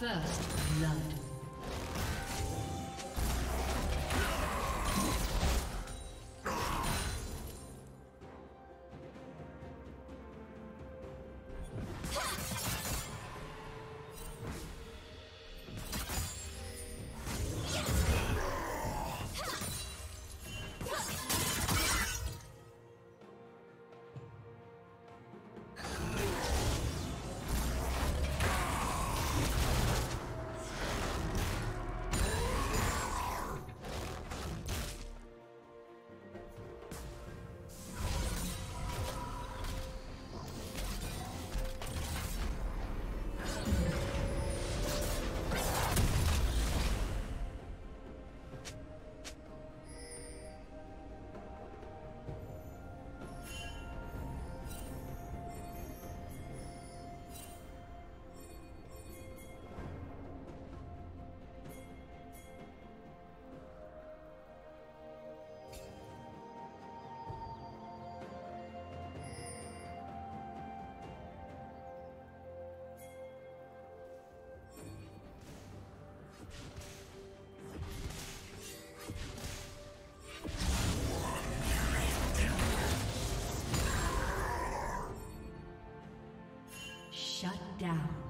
First blood. Down.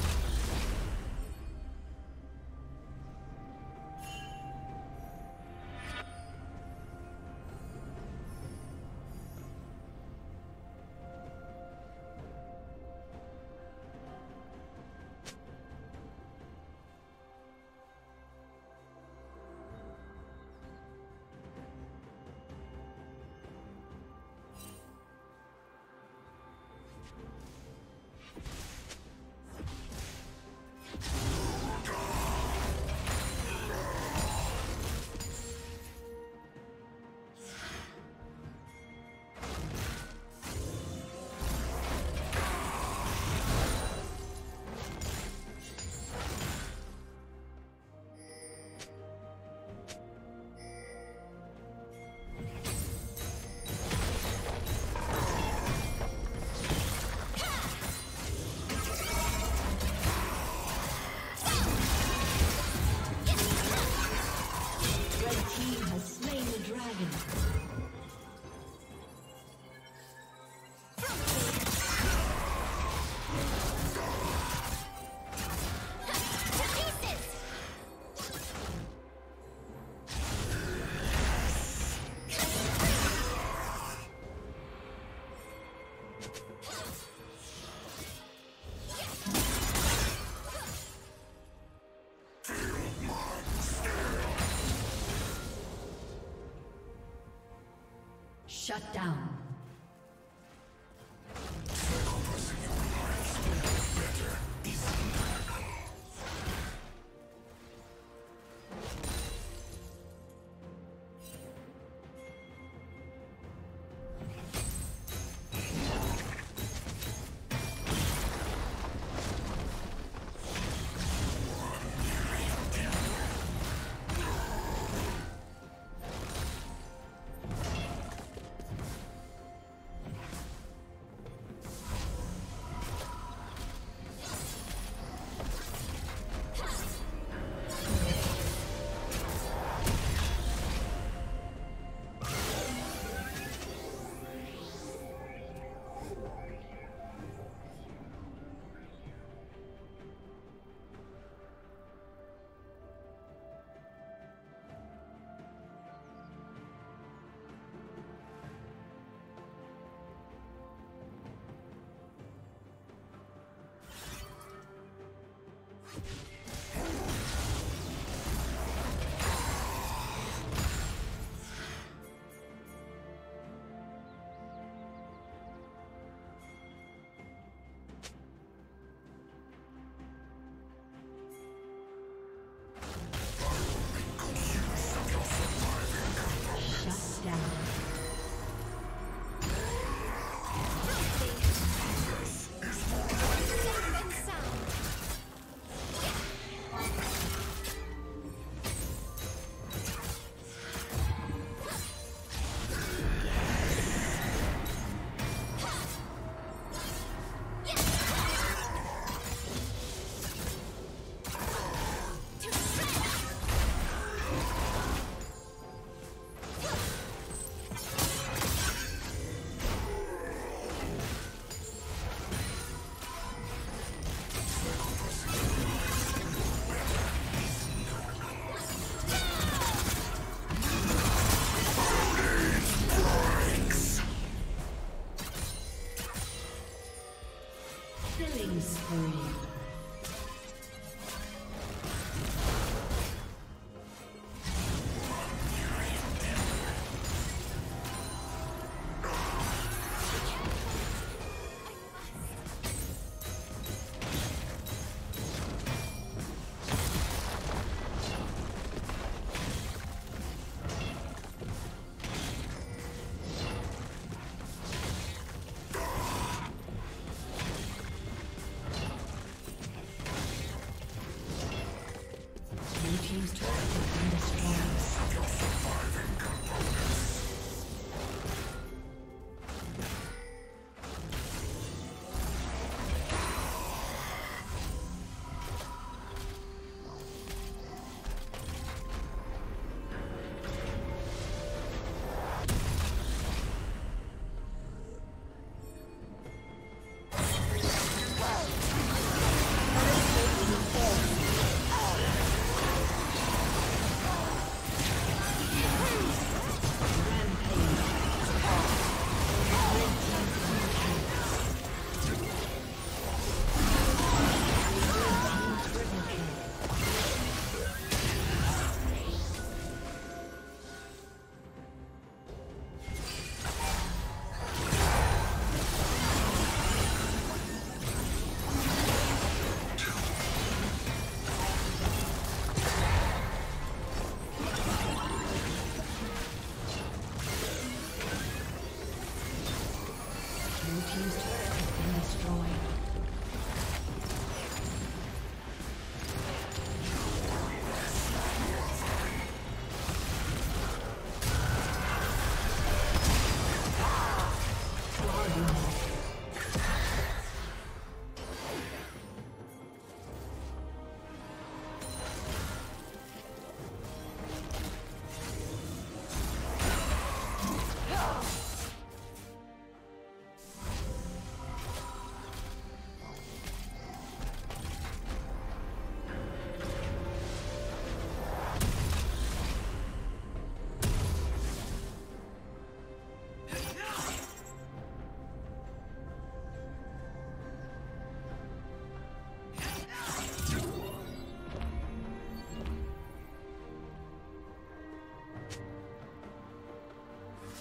Shut down.